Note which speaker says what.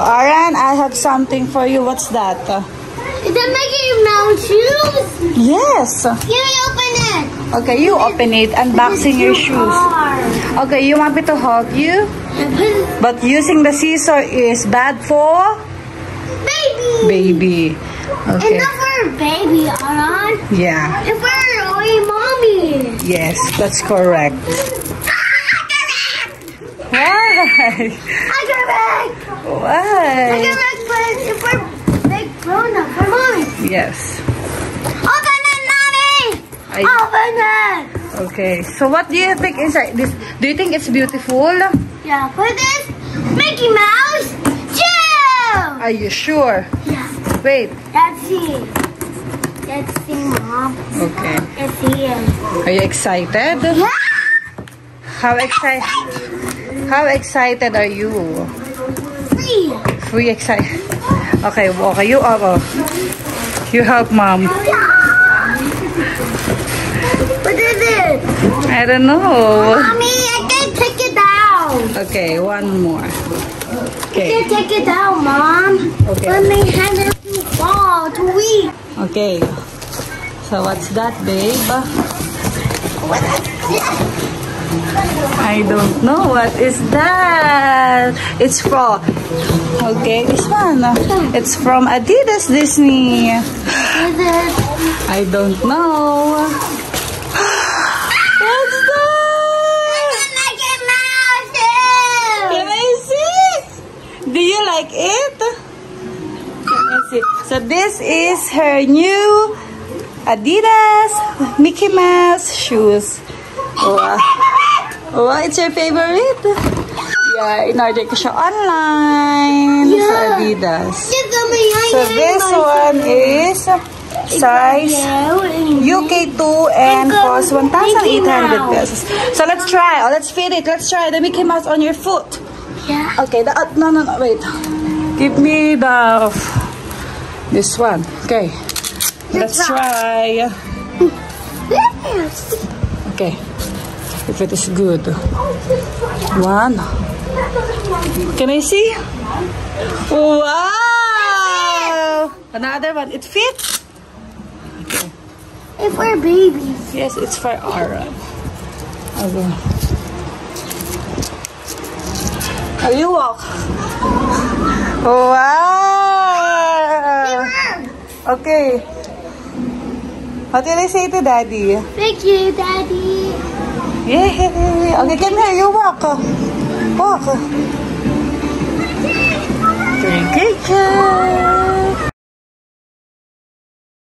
Speaker 1: have something for you. What's that?
Speaker 2: Is that Mickey Mouse shoes?
Speaker 1: Yes.
Speaker 2: Can I open it?
Speaker 1: Okay, you open it. Unboxing your shoes.
Speaker 2: Hard.
Speaker 1: Okay, you want me to hug you? But using the scissor is bad for
Speaker 2: baby.
Speaker 1: baby.
Speaker 2: And
Speaker 1: Okay.
Speaker 2: not for baby, Arran.
Speaker 1: Yeah.
Speaker 2: And for only mommy.
Speaker 1: Yes, that's correct.
Speaker 2: I got back. I
Speaker 1: Why?
Speaker 2: got back, but it's for big grown up for mommy.
Speaker 1: Yes.
Speaker 2: Open it, Mommy.
Speaker 1: I,
Speaker 2: Open it.
Speaker 1: okay. So what do you think inside this? Do you think it's beautiful?
Speaker 2: Yeah, put this Mickey Mouse shoe.
Speaker 1: Are you sure?
Speaker 2: Yeah,
Speaker 1: Wait.
Speaker 2: let's see. Let's see, Mom.
Speaker 1: Okay.
Speaker 2: Let's see.
Speaker 1: Are you excited?
Speaker 2: Yeah.
Speaker 1: How excited? How excited are you?
Speaker 2: Free.
Speaker 1: Free excited. Okay, okay. You are. Oh. You help mom.
Speaker 2: What is it?
Speaker 1: I don't know.
Speaker 2: Mommy, I can take it down.
Speaker 1: Okay, one more.
Speaker 2: I
Speaker 1: Okay.
Speaker 2: can take it down, Mom.
Speaker 1: Okay.
Speaker 2: Let me hand it to fall to weak.
Speaker 1: Okay. So what's that, babe? I don't know. What is that? It's from. Okay, this one. It's from Adidas Disney. I don't know. What's that? Can I see? Do you like it? Can I see? So this is her new Adidas Mickey Mouse shoes. Wow. Wow, it's your favorite? Yeah, in-order ko siya online sa
Speaker 2: Yeah.
Speaker 1: Adidas.
Speaker 2: Tell me I
Speaker 1: So this one is size
Speaker 2: Yeah, and
Speaker 1: UK2 and cost
Speaker 2: Mickey
Speaker 1: 1,800
Speaker 2: Mouse.
Speaker 1: pesos. So let's try. Oh, let's fit it. Let's try the Mickey Mouse on your foot.
Speaker 2: Yeah.
Speaker 1: Okay, the, uh, no, no, no, wait. Give me the, this one. Okay. Let's try.
Speaker 2: Yes.
Speaker 1: Okay. If it is good. One. Can I see? Wow! Another one. It fits? Okay.
Speaker 2: It's for babies.
Speaker 1: Yes, it's for Ara. Okay. How you walk? Wow! Okay. What did I say to Daddy?
Speaker 2: Thank you, Daddy.
Speaker 1: Yay! Okay, come here. You walk. Walk.